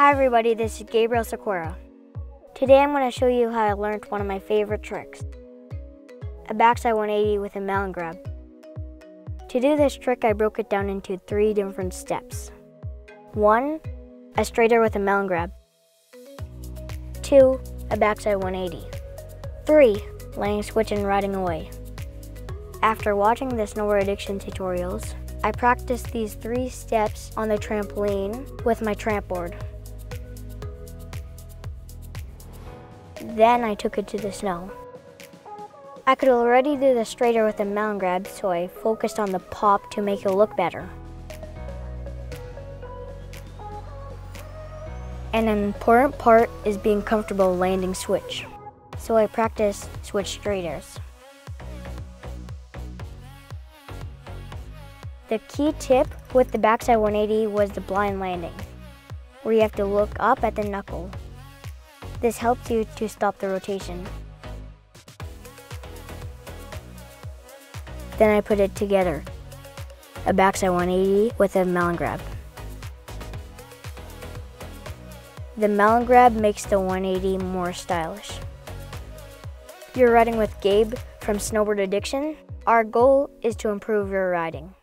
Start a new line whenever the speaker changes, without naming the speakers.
Hi everybody, this is Gabriel Sakura. Today I'm going to show you how I learned one of my favorite tricks. A backside 180 with a melon grab. To do this trick I broke it down into three different steps. 1. A straight air with a melon grab. 2. A backside 180. 3. Laying switch and riding away. After watching the snowboard addiction tutorials, I practiced these three steps on the trampoline with my tramp board. Then I took it to the snow. I could already do the straight air with the melon grab, so I focused on the pop to make it look better. An important part is being comfortable landing switch. So I practiced switch straight airs. The key tip with the backside 180 was the blind landing, where you have to look up at the knuckle. This helps you to stop the rotation. Then I put it together, a backside 180 with a melon grab. The melon grab makes the 180 more stylish. You're riding with Gabe from Snowboard Addiction. Our goal is to improve your riding.